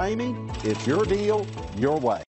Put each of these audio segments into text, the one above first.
Amy, it's your deal, your way.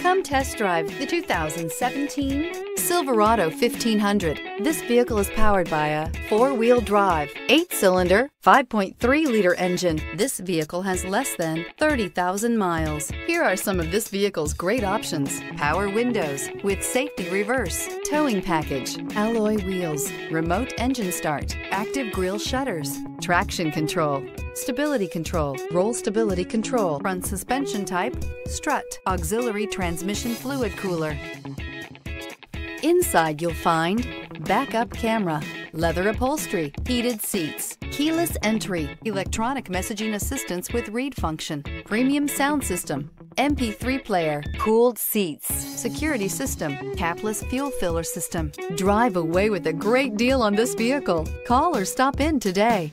Come test drive the 2017 Silverado 1500. This vehicle is powered by a four-wheel drive, eight-cylinder, 5.3-liter engine. This vehicle has less than 30,000 miles. Here are some of this vehicle's great options. Power windows with safety reverse, towing package, alloy wheels, remote engine start, active grille shutters, traction control, stability control, roll stability control, front suspension type, strut, auxiliary transmission fluid cooler. Inside you'll find backup camera, leather upholstery, heated seats, keyless entry, electronic messaging assistance with read function, premium sound system, MP3 player, cooled seats, security system, capless fuel filler system. Drive away with a great deal on this vehicle. Call or stop in today.